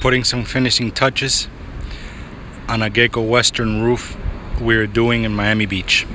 putting some finishing touches on a Gecko Western roof we're doing in Miami Beach.